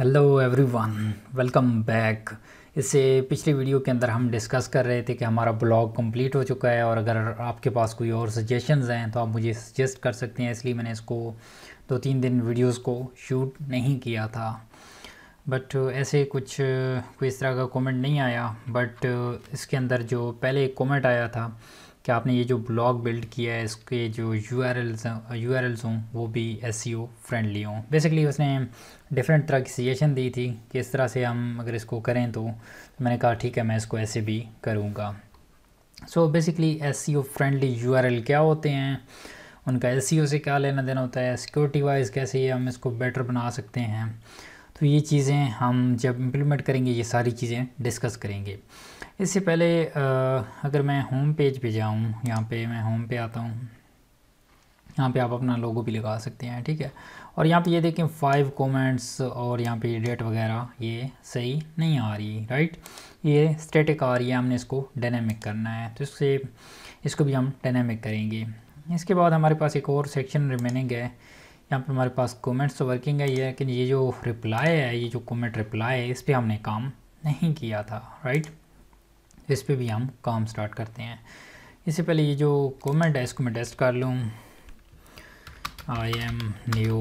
Hello everyone welcome back इससे पिछली video के अंदर हम डिस्कस कर रहे थे कि हमारा ब्लॉग कंप्लीट हो चुका है और अगर आपके पास कोई और सजेशंस हैं तो आप मुझे सजेस्ट कर सकते हैं। इसलिए मैंने इसको दो तीन दिन वीडियोस को शूट नहीं किया था। बट ऐसे कुछ, कोई इस तरह का कमेंट नहीं आया। बट इसके अंदर जो पहले एक कमेंट आया था कि आपने ये जो ब्लॉग बिल्ड किया है, इसके जो U R Ls U R Ls हों, वो भी एस फ्रेंडली हों। बेसिकली उसने डिफरेंट तरह की सजेशन दी थी कि इस तरह से हम अगर इसको करें तो मैंने कहा, ठीक है, मैं इसको ऐसे भी करूँगा. सो basically S friendly U R L क्या होते हैं? उनका एस सी ओ से क्या लेना देना होता है? सिक्योरिटी वाइज कैसे हम इसको बेटर बना सकते हैं? तो ये चीज़ें हम जब इम्प्लीमेंट करेंगे, ये सारी चीज़ें डिस्कस करेंगे। इससे पहले अगर मैं होम पेज पे जाऊँ, यहाँ पे मैं होम पे आता हूँ, यहाँ पे आप अपना लोगो भी लगा सकते हैं, ठीक है? और यहाँ पे ये देखें फाइव कमेंट्स और यहाँ पे डेट वगैरह, ये सही नहीं आ रही राइट ये स्टेटिक आ रही है, हमने इसको डायनेमिक करना है। तो इससे, इसको भी हम डायनेमिक करेंगे। इसके बाद हमारे पास एक और सेक्शन रिमेनिंग है। यहाँ पर हमारे पास कमेंट्स तो वर्किंग है, ये लेकिन ये जो रिप्लाई है, ये जो कमेंट रिप्लाई है, इस पर हमने काम नहीं किया था राइट इस पर भी हम काम स्टार्ट करते हैं। इससे पहले ये जो कमेंट है, इसको मैं टेस्ट कर लूँ। I am new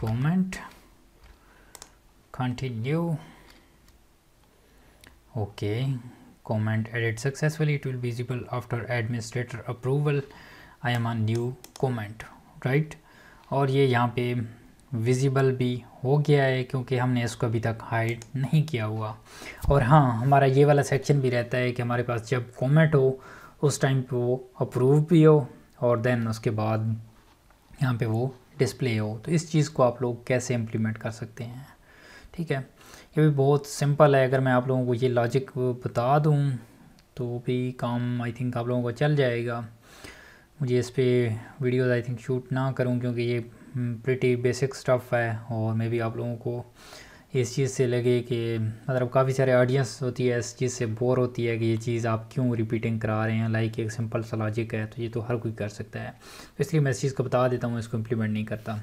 comment continue okay comment edit successfully. It will be visible after administrator approval. I am a new comment, right? और ये यहाँ पे विजिबल भी हो गया है क्योंकि हमने इसको अभी तक हाइड नहीं किया हुआ। और हाँ हमारा ये वाला सेक्शन भी रहता है कि हमारे पास जब कमेंट हो, उस टाइम पे वो अप्रूव भी हो और देन उसके बाद यहाँ पे वो डिस्प्ले हो तो इस चीज़ को आप लोग कैसे इम्प्लीमेंट कर सकते हैं? ठीक है? ये भी बहुत सिंपल है। अगर मैं आप लोगों को ये लॉजिक बता दूँ तो भी काम आई थिंक आप लोगों को चल जाएगा। मुझे इस पर वीडियोज़ आई थिंक शूट ना करूँ, क्योंकि ये प्रिटी बेसिक स्टफ़ है और मे भी आप लोगों को इस चीज़ से लगे कि मतलब काफ़ी सारे ऑडियंस होती है, इस चीज़ से बोर होती है कि ये चीज़ आप क्यों रिपीटिंग करा रहे हैं? लाइक एक सिंपल सा लॉजिक है तो ये तो हर कोई कर सकता है। तो इसलिए मैं इस चीज़ को बता देता हूँ, इसको इम्प्लीमेंट नहीं करता।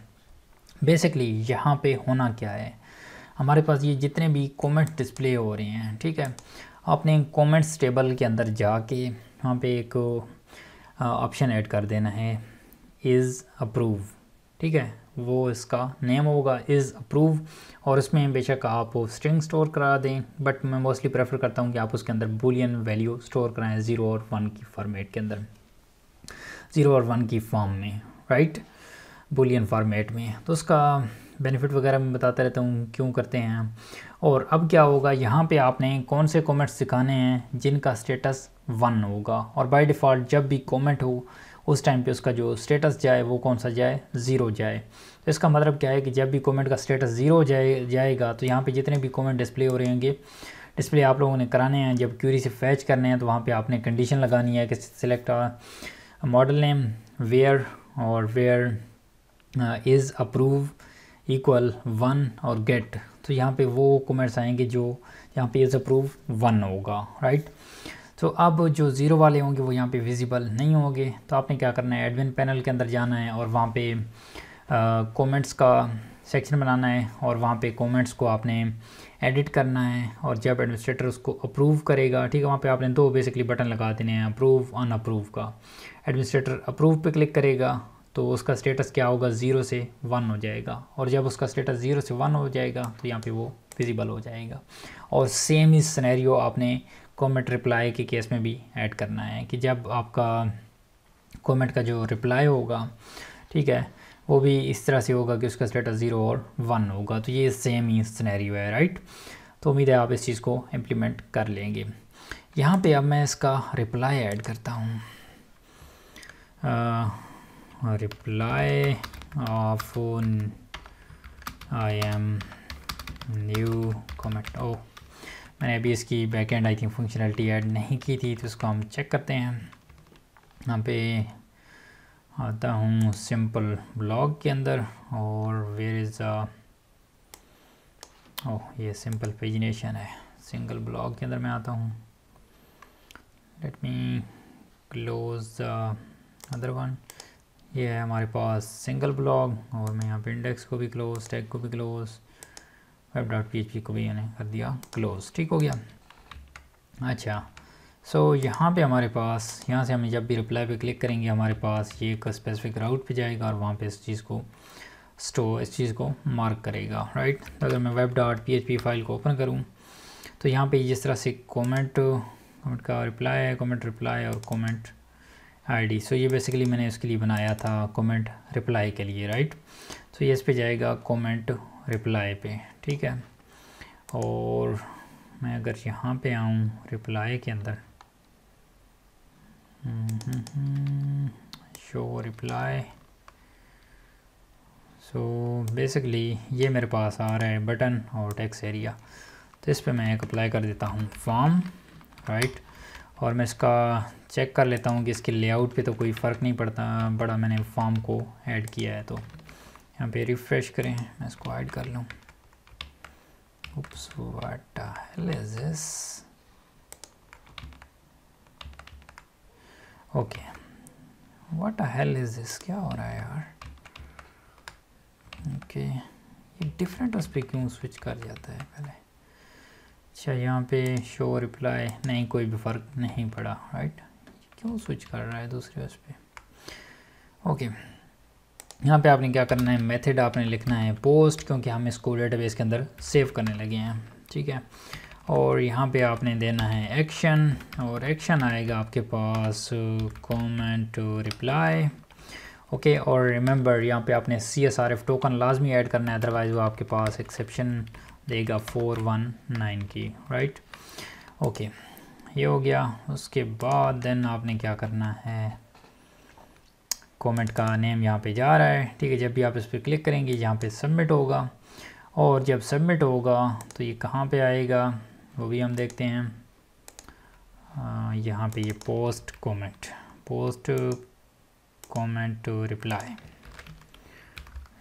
बेसिकली यहाँ पे होना क्या है? हमारे पास ये जितने भी कमेंट डिस्प्ले हो रहे हैं, ठीक है? आपने कमेंट्स टेबल के अंदर जाके वहाँ पे एक ऑप्शन ऐड कर देना है। इज़ अप्रूव ठीक है? वो इसका नेम होगा इज़ अप्रूव और उसमें बेशक आप स्ट्रिंग स्टोर करा दें बट मैं मोस्टली प्रेफर करता हूँ कि आप उसके अंदर बुलियन वैल्यू स्टोर कराएँ ज़ीरो और वन की फॉर्मेट के अंदर। ज़ीरो और वन की फॉर्म में राइट बुलियन फॉर्मेट में। तो उसका बेनिफिट वगैरह मैं बताता रहता हूँ, क्यों करते हैं। और अब क्या होगा, यहाँ पे आपने कौन से कमेंट्स सिखाने हैं, जिनका स्टेटस वन होगा। और बाय डिफ़ॉल्ट जब भी कमेंट हो उस टाइम पे उसका जो स्टेटस जाए, वो कौन सा जाए? ज़ीरो जाए। तो इसका मतलब क्या है कि जब भी कमेंट का स्टेटस ज़ीरो जाए, जाएगा तो यहाँ पे जितने भी कमेंट डिस्प्ले हो रहे होंगे डिस्प्ले आप लोगों ने कराने हैं। जब क्यूरी से फैच करने हैं तो वहाँ पे आपने कंडीशन लगानी है कि सिलेक्ट मॉडल नेम वेयर और where is approve equal one और गेट तो यहाँ पे वो कमेंट्स आएँगे जो, यहाँ पे इज़ अप्रूव वन होगा राइट तो अब जो ज़ीरो वाले होंगे वो यहाँ पे विजिबल नहीं होंगे। तो आपने क्या करना है? एडमिन पैनल के अंदर जाना है और वहाँ पे कमेंट्स का सेक्शन बनाना है और वहाँ पे कमेंट्स को आपने एडिट करना है और जब एडमिनिस्ट्रेटर उसको अप्रूव करेगा, ठीक है, वहाँ पे आपने दो बेसिकली बटन लगा देने हैं अप्रूव अन अप्रूव का। एडमिनिस्ट्रेटर अप्रूव पे क्लिक करेगा तो उसका स्टेटस क्या होगा? ज़ीरो से वन हो जाएगा और जब उसका स्टेटस ज़ीरो से वन हो जाएगा तो यहाँ पे वो विजिबल हो जाएगा। और सेम ही स्नैरियो आपने कमेंट रिप्लाई के केस में भी ऐड करना है कि जब आपका कमेंट का जो रिप्लाई होगा, ठीक है, वो भी इस तरह से होगा कि उसका स्टेटस ज़ीरो और वन होगा। तो ये सेम ही स्नैरियो है राइट तो उम्मीद है आप इस चीज़ को इम्प्लीमेंट कर लेंगे। यहाँ पे अब मैं इसका रिप्लाई ऐड करता हूँ। Reply of I am new comment oh मैंने अभी इसकी back end I think functionality add नहीं की थी तो इसको हम चेक करते हैं। यहाँ पे आता हूँ सिंपल ब्लॉग के अंदर और वेर इज़ ओह, ये सिंपल पेजिनेशन है। सिंगल ब्लॉग के अंदर मैं आता हूँ। Let me close other one ये है हमारे पास सिंगल ब्लॉग और मैं यहाँ पे इंडेक्स को भी क्लोज टैग को भी close web dot P H P को भी मैंने कर दिया क्लोज ठीक हो गया? अच्छा सो so, यहाँ पे हमारे पास यहाँ से हम जब भी रिप्लाई पे क्लिक करेंगे हमारे पास ये एक स्पेसिफिक राउट पे जाएगा और वहाँ पे इस चीज़ को स्टोर इस चीज़ को मार्क करेगा राइट तो अगर मैं वेब डॉट पी फ़ाइल को ओपन करूँ तो यहाँ पे जिस तरह से कमेंट कमेंट का रिप्लाई है कमेंट रिप्लाई और कमेंट आईडी। सो ये बेसिकली मैंने इसके लिए बनाया था कमेंट रिप्लाई के लिए राइट तो ये इस पे जाएगा कमेंट रिप्लाई पे, ठीक है? और मैं अगर यहाँ पे आऊँ रिप्लाई के अंदर शो रिप्लाई सो बेसिकली ये मेरे पास आ रहा है बटन और टेक्स एरिया तो इस पर मैं एक अप्लाई कर देता हूँ फॉर्म राइट और मैं इसका चेक कर लेता हूँ कि इसके लेआउट पे तो कोई फ़र्क नहीं पड़ता। बड़ा मैंने फॉर्म को ऐड किया है तो। यहाँ पे रिफ़्रेश करें। मैं इसको ऐड कर लूँ। Okay what hell is this क्या हो रहा है यार? ओके ये डिफरेंट उस पर क्यों स्विच कर जाता है पहले? अच्छा यहाँ पे शो रिप्लाई नहीं, कोई भी फ़र्क नहीं पड़ा राइट क्यों स्विच कर रहा है दूसरे उस पर ओके यहाँ पे आपने क्या करना है? मेथड आपने लिखना है पोस्ट क्योंकि हम इसको डेटाबेस के अंदर सेव करने लगे हैं, ठीक है? और यहाँ पे आपने देना है एक्शन और एक्शन आएगा आपके पास कमेंट रिप्लाई ओके और रिमेंबर यहाँ पे आपने C S R F token लाजमी ऐड करना है अदरवाइज़ वो आपके पास एक्सेप्शन देगा फोर वन नाइन की राइट ओके ये हो गया। उसके बाद देन आपने क्या करना है? कमेंट का नेम यहाँ पे जा रहा है। ठीक है, जब भी आप इस पर क्लिक करेंगे, यहाँ पे सबमिट होगा। और जब सबमिट होगा तो ये कहाँ पे आएगा? वो भी हम देखते हैं। यहाँ पे ये post comment post comment to reply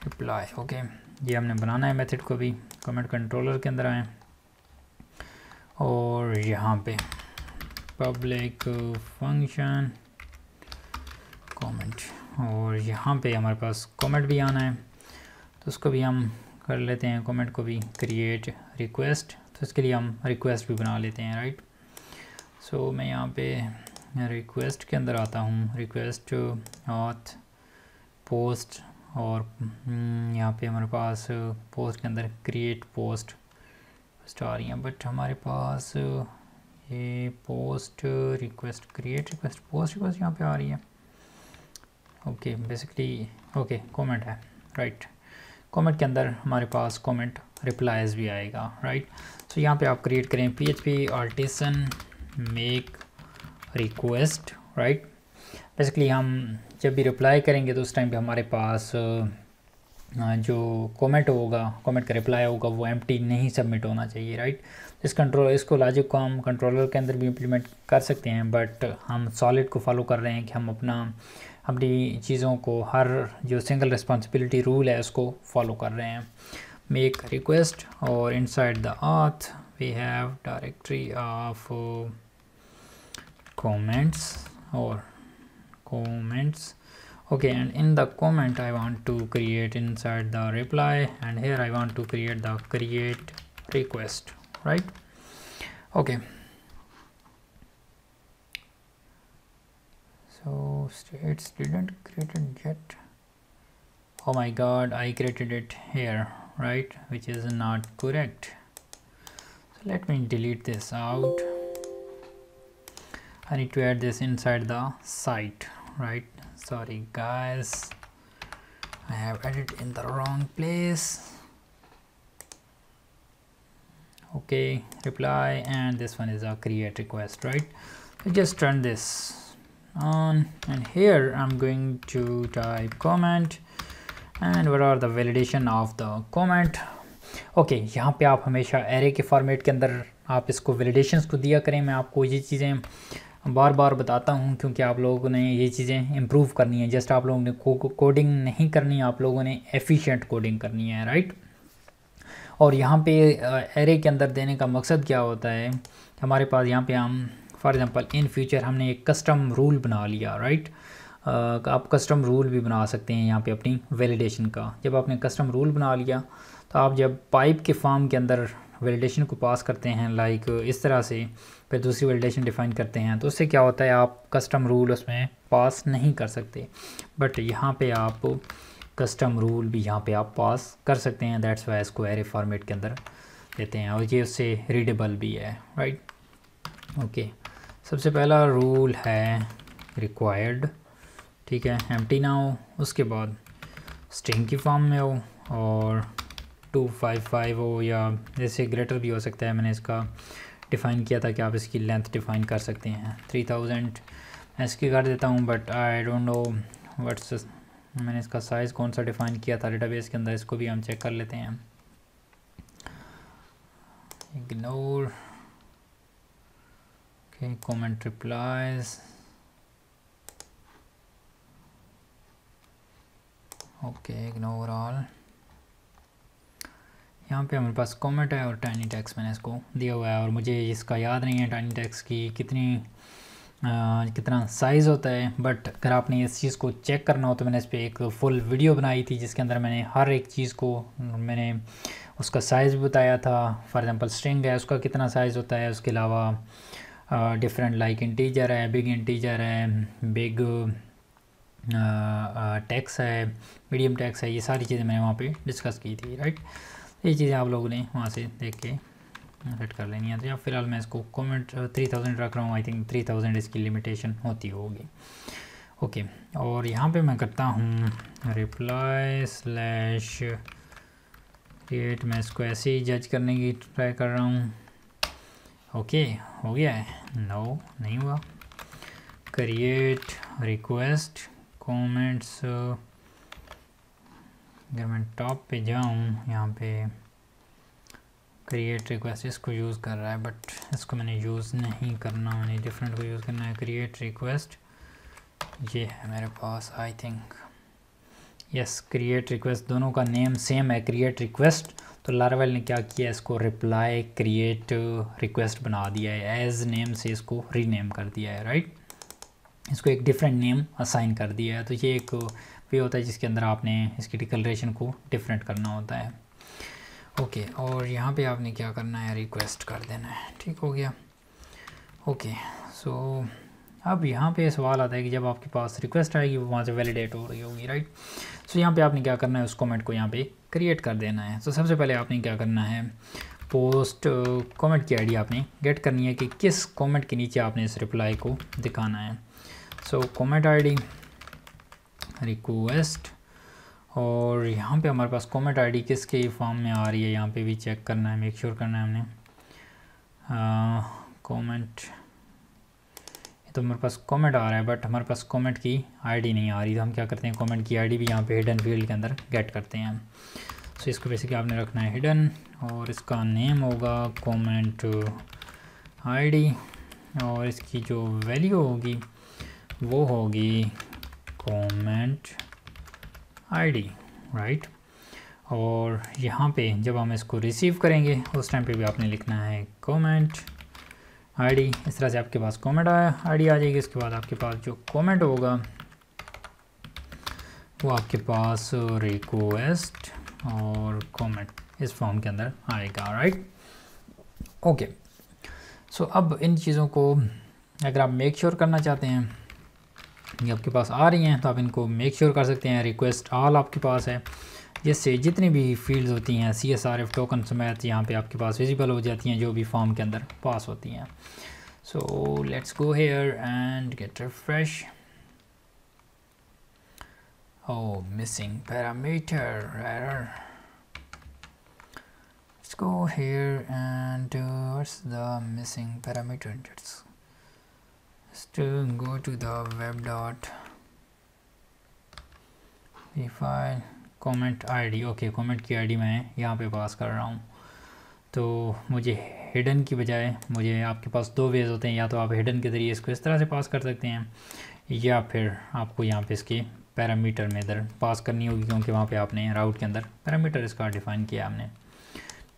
reply okay ये हमने बनाना है मेथड को भी। कमेंट कंट्रोलर के अंदर आए और यहाँ पे पब्लिक फ़ंक्शन कमेंट और यहाँ पे हमारे पास कमेंट भी आना है। तो उसको भी हम कर लेते हैं कमेंट को भी क्रिएट रिक्वेस्ट तो इसके लिए हम रिक्वेस्ट भी बना लेते हैं राइट सो so, मैं यहाँ पे रिक्वेस्ट के अंदर आता हूँ। रिक्वेस्ट ऑथ पोस्ट और हम्म, यहाँ पे हमारे पास पोस्ट के अंदर क्रिएट पोस्ट रही हैं बट हमारे पास ये post request create request post request यहाँ पे आ रही है। ओके बेसिकली ओके कमेंट है राइट right. कमेंट के अंदर हमारे पास कमेंट रिप्लाइज भी आएगा राइट सो यहाँ पे आप क्रिएट करें P H P artisan make request right basically हम जब भी रिप्लाई करेंगे तो उस टाइम पे हमारे पास जो कमेंट होगा कमेंट का रिप्लाई होगा, वो एम नहीं सबमिट होना चाहिए राइट इस कंट्रोल इसको लॉजिक को हम कंट्रोलर के अंदर भी इम्प्लीमेंट कर सकते हैं बट हम सॉलिड को फॉलो कर रहे हैं कि हम अपना, अपनी चीज़ों को, हर जो सिंगल रिस्पॉन्सिबिलिटी रूल है, उसको फॉलो कर रहे हैं। मेक रिक्वेस्ट और inside the auth we have directory of comments or comments. Okay and in the comment I want to create inside the reply and here I want to create the create request right? Okay. So states didn't create it yet. Oh my god I created it here right which is not correct. So let me delete this out. I need to add this inside the site right sorry guys I have added in the wrong place okay reply and this one is a create request right so just turn this on and here I'm going to type comment and what are the validation of the comment okay okay, यहाँ पे आप हमेशा array के format के अंदर आप इसको validations को दिया करें मैं आपको ये चीज़ें बार बार बताता हूँ क्योंकि आप लोगों ने ये चीज़ें इम्प्रूव करनी है। जस्ट आप लोगों ने को, कोडिंग नहीं करनी आप लोगों ने एफिशिएंट कोडिंग करनी है राइट और यहाँ पे एरे के अंदर देने का मकसद क्या होता है? हमारे पास यहाँ पे हम फॉर एग्ज़ाम्पल इन फ्यूचर हमने एक कस्टम रूल बना लिया राइट आप कस्टम रूल भी बना सकते हैं यहाँ पे अपनी वैलिडेशन का। जब आपने कस्टम रूल बना लिया तो आप जब पाइप के फॉर्म के अंदर वैलिडेशन को पास करते हैं लाइक इस तरह से, फिर दूसरी वैलिडेशन डिफाइन करते हैं तो उससे क्या होता है, आप कस्टम रूल उसमें पास नहीं कर सकते। बट यहाँ पे आप कस्टम रूल भी यहाँ पे आप पास कर सकते हैं दैट्स वाई इसको एरे फॉर्मेट के अंदर देते हैं, और ये उससे रीडेबल भी है राइट ओके सबसे पहला रूल है रिक्वायर्ड ठीक है एम ना हो उसके बाद स्ट्रिंग की फॉर्म में हो और टू फाइव फाइव हो या जैसे ग्रेटर भी हो सकता है, मैंने इसका डिफ़ाइन किया था कि आप इसकी लेंथ डिफ़ाइन कर सकते हैं। थ्री थाउज़ेंड मैं इसकी कर देता हूँ but I don't know what's मैंने इसका साइज़ कौन सा डिफ़ाइन किया था डेटाबेस के अंदर, इसको भी हम चेक कर लेते हैं। Ignore okay comment replies okay ignore all यहाँ पे हमारे पास कमेंट है और टाइनी टैक्स मैंने इसको दिया हुआ है और मुझे इसका याद नहीं है टाइनी टैक्स की कितनी आ, कितना साइज़ होता है बट अगर आपने इस चीज़ को चेक करना हो तो मैंने इस पर एक फुल वीडियो बनाई थी जिसके अंदर मैंने हर एक चीज़ को मैंने उसका साइज़ भी बताया था। फॉर एग्ज़ाम्पल स्ट्रिंग है उसका कितना साइज़ होता है उसके अलावा डिफरेंट लाइक इंटीजर है बिग इंटीजर है बिग टैक्स है मीडियम टैक्स है ये सारी चीज़ें मैंने वहाँ पे डिस्कस की थी राइट ये चीज़ें आप लोगों ने वहाँ से देख के सेट कर लेनी है। तो या फ़िलहाल मैं इसको कमेंट थ्री थाउज़ेंड रख रहा हूँ। आई थिंक थ्री थाउज़ेंड इसकी लिमिटेशन होती होगी। ओके और यहाँ पे मैं करता हूँ रिप्लाई स्लैश क्रिएट मैं इसको ऐसे ही जज करने की ट्राई कर रहा हूँ। ओके हो गया है। नो नहीं हुआ। क्रिएट रिक्वेस्ट कमेंट्स अगर मैं टॉप पे जाऊँ, यहाँ पे क्रिएट रिक्वेस्ट इसको यूज़ कर रहा है बट इसको मैंने यूज़ नहीं करना, मैंने डिफरेंट को यूज़ करना है। क्रिएट रिक्वेस्ट ये है मेरे पास I think yes create request दोनों का नेम सेम है क्रिएट रिक्वेस्ट तो लारावेल ने क्या किया, इसको रिप्लाई क्रिएट रिक्वेस्ट बना दिया है। एज नेम से इसको रीनेम कर दिया है राइट right? इसको एक डिफरेंट नेम असाइन कर दिया है। तो ये एक वे होता है जिसके अंदर आपने इसकी डिक्लेरेशन को डिफरेंट करना होता है। ओके okay, और यहाँ पे आपने क्या करना है? रिक्वेस्ट कर देना है। ठीक हो गया। ओके सो अब यहाँ पे सवाल आता है कि जब आपके पास रिक्वेस्ट आएगी वो वहाँ से वैलिडेट हो रही होगी राइट सो यहाँ पे आपने क्या करना है? उस कमेंट को यहाँ पे क्रिएट कर देना है। तो सबसे पहले आपने क्या करना है? पोस्ट कमेंट की आईडी आपने गेट करनी है कि किस कमेंट के नीचे आपने इस रिप्लाई को दिखाना है। सो कमेंट आईडी रिक्वेस्ट और यहाँ पे हमारे पास कमेंट आईडी किसके फॉर्म में आ रही है यहाँ पे भी चेक करना है मेक श्योर करना है हमने। कमेंट ये तो हमारे पास कमेंट आ रहा है बट हमारे पास कमेंट की आईडी नहीं आ रही तो हम क्या करते हैं कमेंट की आईडी भी यहाँ पे हिडन फ़ील्ड के अंदर गेट करते हैं सो so, इसको बेसिकली आपने रखना है हिडन और इसका नेम होगा कमेंट आईडी और इसकी जो वैल्यू होगी वो होगी कमेंट आईडी राइट और यहाँ पे जब हम इसको रिसीव करेंगे, उस टाइम पे भी आपने लिखना है कमेंट आईडी इस तरह से आपके पास कमेंट आईडी आ जाएगी। इसके बाद आपके पास जो कमेंट होगा, वो आपके पास रिक्वेस्ट और कमेंट इस फॉर्म के अंदर आएगा राइट ओके सो अब इन चीज़ों को अगर आप मेक श्योर sure करना चाहते हैं ये आपके पास आ रही हैं तो आप इनको मेक श्योर sure कर सकते हैं। रिक्वेस्ट ऑल आपके पास है। जिससे जितनी भी फील्ड्स होती हैं C S R F token समेत यहाँ पे आपके पास विजिबल हो जाती हैं जो भी फॉर्म के अंदर पास होती हैं। So let's go here and get refresh oh missing parameter error. Let's go here and uh, what's the missing parameter? To go to the web dot file comment id okay comment की ID मैं यहाँ पे पास कर रहा हूँ। तो मुझे hidden की बजाय मुझे आपके पास दो वेज होते हैं, या तो आप हिडन के ज़रिए इसको इस तरह से पास कर सकते हैं, या फिर आपको यहाँ पे इसके पैरामीटर में इधर पास करनी होगी, क्योंकि वहाँ पे आपने राउट के अंदर पैरामीटर इसका डिफ़ाइन किया हमने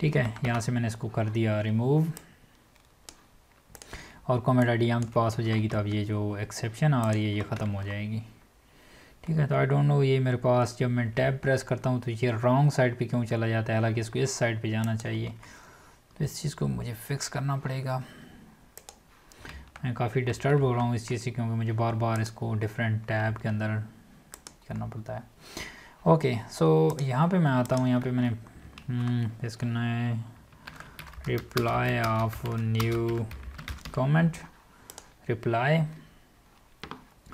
ठीक है, यहाँ से मैंने इसको कर दिया रिमूव और कॉमेंट आई डी पास हो जाएगी तो अब ये जो एक्सेप्शन आ रही है ये ख़त्म हो जाएगी। ठीक है तो आई डोंट नो ये मेरे पास जब मैं टैब प्रेस करता हूँ तो ये रॉन्ग साइड पे क्यों चला जाता है? हालाँकि इसको इस साइड पे जाना चाहिए। तो इस चीज़ को मुझे फिक्स करना पड़ेगा। मैं काफ़ी डिस्टर्ब हो रहा हूँ इस चीज़ से क्योंकि मुझे बार बार इसको डिफरेंट टैब के अंदर करना पड़ता है। ओके सो यहाँ पे मैं आता हूँ यहाँ पे मैंने इस हम्म, reply of new comment reply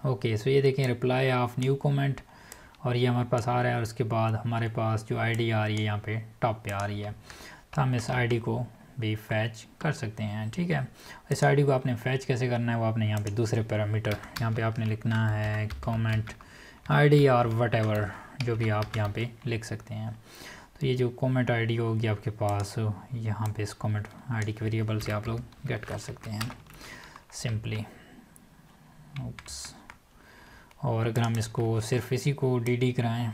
okay so ये देखें रिप्लाई ऑफ़ न्यू कमेंट और ये हमारे पास आ रहा है और उसके बाद हमारे पास जो आईडी आ रही है यहाँ पे टॉप पे आ रही है। तो हम इस आईडी को भी फैच कर सकते हैं, ठीक है? इस आईडी को आपने फैच कैसे करना है, वो आपने यहाँ पे दूसरे पैरामीटर यहाँ पे आपने लिखना है कमेंट आईडी और वट जो भी आप यहाँ पे लिख सकते हैं। तो ये जो कमेंट आईडी होगी आपके पास, यहाँ पे इस कमेंट आईडी के वेरिएबल से आप लोग गेट कर सकते हैं सिंपली और अगर हम इसको सिर्फ़ इसी को डी डी कराएँ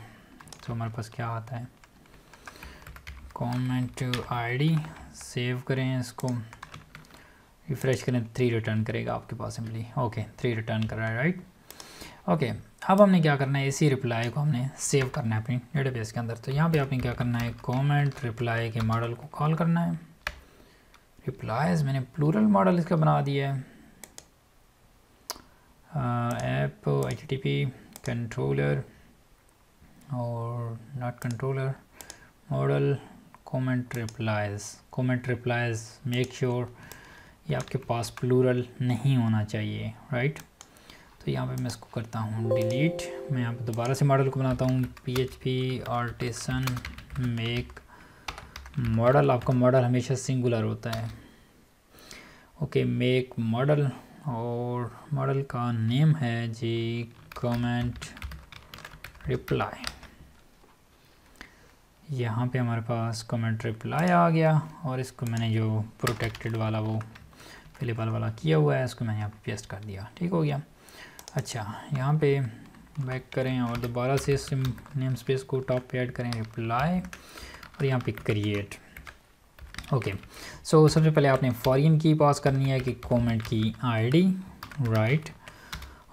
तो हमारे पास क्या आता है? कमेंट आईडी सेव करें इसको। रिफ़्रेश करें थ्री रिटर्न करेगा आपके पास सिंपली ओके थ्री रिटर्न कर रहा है राइट ओके अब हमने क्या करना है? इसी रिप्लाई को हमने सेव करना है अपनी डेटाबेस के अंदर। तो यहाँ पे आपने क्या करना है? कमेंट रिप्लाई के मॉडल को कॉल करना है। रिप्लाईज मैंने प्लूरल मॉडल इसका बना दिया है। App H T P controller और not controller model comment replies comment replies make sure ये आपके पास प्लूरल नहीं होना चाहिए राइट तो यहाँ पे मैं इसको करता हूँ डिलीट मैं यहाँ पे दोबारा से मॉडल को बनाता हूँ। P H P artisan make model आपका मॉडल हमेशा सिंगुलर होता है। ओके मेक मॉडल और मॉडल का नेम है जी कमेंट रिप्लाई यहाँ पे हमारे पास कमेंट रिप्लाई आ गया और इसको मैंने जो प्रोटेक्टेड वाला वो फिलिपल वाला किया हुआ है, इसको मैंने यहाँ पे पेस्ट कर दिया। ठीक हो गया। अच्छा यहाँ पे बैक करें और दोबारा से इस नेम स्पेस को टॉप पे ऐड करें रिप्लाई और यहाँ पे क्रिएट ओके सो सबसे पहले आपने फॉरिन की पास करनी है कि कमेंट की आईडी राइट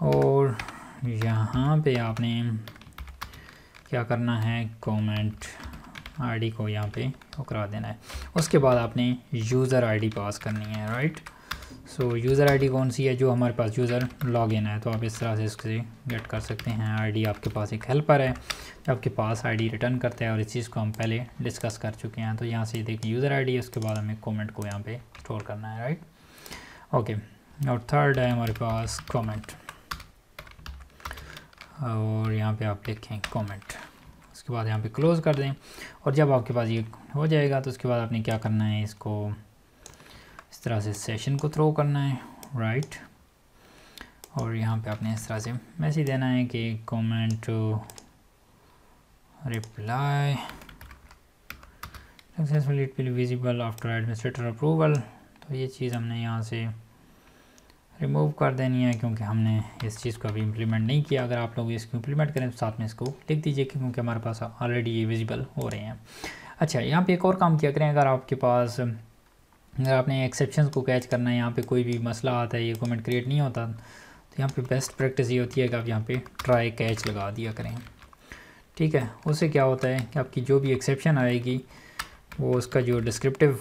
और यहाँ पे आपने क्या करना है? कमेंट आईडी को यहाँ पे करा देना है। उसके बाद आपने यूज़र आईडी पास करनी है राइट सो यूज़र आईडी कौन सी है जो हमारे पास यूज़र लॉगिन है? तो आप इस तरह से इससे गेट कर सकते हैं। आईडी आपके पास एक हेल्पर है आपके पास आईडी रिटर्न करता है और इस चीज़ को हम पहले डिस्कस कर चुके हैं। तो यहाँ से देखिए यूज़र आईडी उसके बाद हमें कमेंट को यहाँ पे स्टोर करना है राइट ओके और थर्ड है हमारे पास कमेंट और यहाँ पे आप लिखें कमेंट उसके बाद यहाँ पे क्लोज़ कर दें। और जब आपके पास ये हो जाएगा तो उसके बाद आपने क्या करना है? इसको इस तरह से सेशन को थ्रो करना है राइट और यहाँ पे आपने इस तरह से मैसेज देना है कि comment reply successful it will visible after administrator approval तो ये चीज़ हमने यहाँ से रिमूव कर देनी है क्योंकि हमने इस चीज़ को अभी इम्प्लीमेंट नहीं किया। अगर आप लोग इसको इम्प्लीमेंट करें तो साथ में इसको लिख दीजिए क्योंकि हमारे पास ऑलरेडी ये विजिबल हो रहे हैं। अच्छा यहाँ पे एक और काम किया करें। अगर आपके पास अगर आपने एक्सेप्शन को कैच करना है, यहाँ पे कोई भी मसला आता है, ये कमेंट क्रिएट नहीं होता तो यहाँ पे बेस्ट प्रैक्टिस ये होती है कि आप यहाँ पे ट्राई कैच लगा दिया करें। ठीक है, उससे क्या होता है कि आपकी जो भी एक्सेप्शन आएगी, वो उसका जो डिस्क्रिप्टिव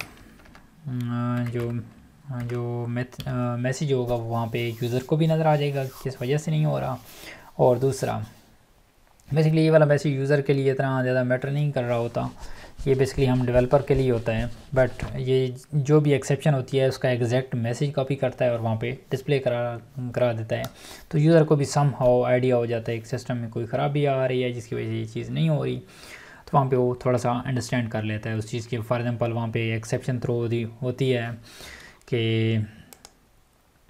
जो जो मैसेज होगा वहाँ पे यूज़र को भी नज़र आ जाएगा, किस वजह से नहीं हो रहा, और दूसरा बेसिकली ये वाला मैसेज यूज़र के लिए इतना ज़्यादा मैटर नहीं कर रहा होता। ये बेसिकली हम डेवलपर के लिए होता है। बट ये जो भी एक्सेप्शन होती है, उसका एग्जैक्ट मैसेज कॉपी करता है और वहाँ पे डिस्प्ले करा करा देता है। तो यूज़र को भी सम हाउ आइडिया हो जाता है कि सिस्टम में कोई ख़राबी आ रही है, जिसकी वजह से ये चीज़ नहीं हो रही। तो वहाँ पे वो थोड़ा सा अंडरस्टैंड कर लेता है उस चीज़ की। फॉर एग्ज़ाम्पल वहाँ पे एक्सेप्शन थ्रो होती है कि,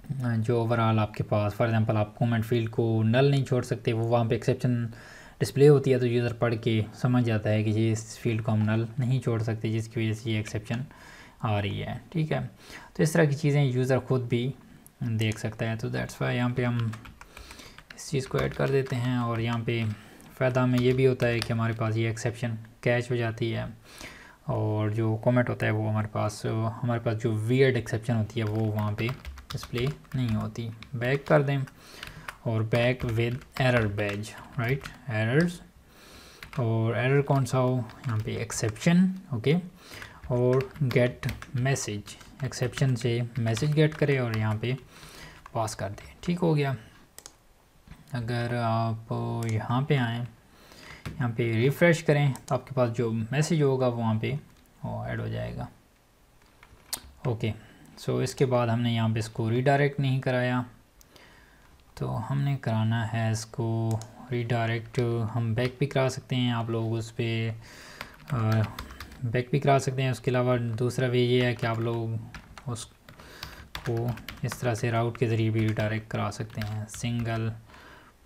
जो ओवरऑल आपके पास फॉर एग्ज़ाम्पल आप कमेंट फ़ील्ड को नल नहीं छोड़ सकते, वो वहाँ पे एक्सेप्शन डिस्प्ले होती है तो यूज़र पढ़ के समझ जाता है कि ये इस फ़ील्ड को हम नल नहीं छोड़ सकते, जिसकी वजह से ये एक्सेप्शन आ रही है, ठीक है? तो इस तरह की चीज़ें यूज़र ख़ुद भी देख सकता है। तो दैट्स वाई यहाँ पे हम इस चीज़ को ऐड कर देते हैं और यहाँ पे फ़ायदा में ये भी होता है कि हमारे पास ये एक्सेप्शन कैच हो जाती है और जो कमेंट होता है वो हमारे पास हमारे पास जो वियर्ड एक्सेप्शन होती है वो वहाँ पे डिस्प्ले नहीं होती। बैक कर दें। और back with error badge right errors और एरर कौन सा हो? यहाँ पे एक्सेप्शन ओके और गेट मैसेज एक्सेप्शन से मैसेज गेट करें और यहाँ पे पास कर दें। ठीक हो गया। अगर आप यहाँ पे आएँ, यहाँ पे रिफ़्रेश करें तो आपके पास जो मैसेज होगा वो वहाँ पे वो ऐड हो जाएगा। ओके सो इसके बाद हमने यहाँ पे इसको रीडायरेक्ट नहीं कराया। तो हमने कराना है इसको रीडायरेक्ट हम बैक भी करा सकते हैं आप लोग उस पर बैक भी करा सकते हैं। उसके अलावा दूसरा वे ये है कि आप लोग उसको इस तरह से राउट के ज़रिए भी रिडायरेक्ट करा सकते हैं। सिंगल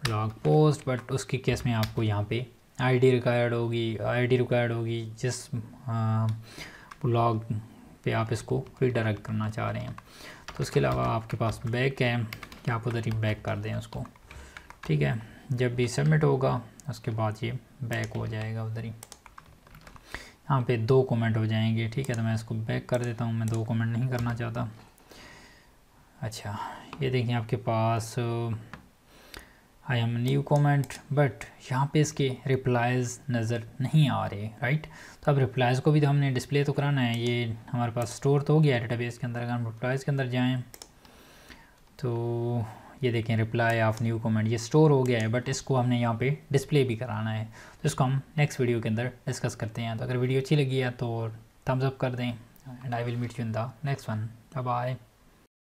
ब्लॉग पोस्ट बट उसके केस में आपको यहाँ पे आईडी रिक्वायर्ड होगी। आईडी रिक्वायर्ड होगी जिस ब्लॉग पे आप इसको रिडायरेक्ट करना चाह रहे हैं। तो उसके अलावा आपके पास बैक है। कि आप उधर ही बैक कर दें उसको। ठीक है? जब भी सबमिट होगा, उसके बाद ये बैक हो जाएगा उधर ही। यहाँ पे दो कमेंट हो जाएँगे, ठीक है? तो मैं इसको बैक कर देता हूँ, मैं दो कमेंट नहीं करना चाहता। अच्छा ये देखिए आपके पास I am new comment but यहाँ पे इसके रिप्लाइज नज़र नहीं आ रहे राइट तो अब रिप्लाइज को भी तो हमने डिस्प्ले तो कराना है। ये हमारे पास स्टोर तो हो गया डेटाबेस के अंदर। अगर हम रिप्लाइज के अंदर जाएँ तो ये देखें रिप्लाई ऑफ़ न्यू कमेंट ये स्टोर हो गया है बट इसको हमने यहाँ पे डिस्प्ले भी कराना है। तो इसको हम नेक्स्ट वीडियो के अंदर डिस्कस करते हैं। तो अगर वीडियो अच्छी लगी है तो थम्स अप कर दें and I will meet you in the next one bye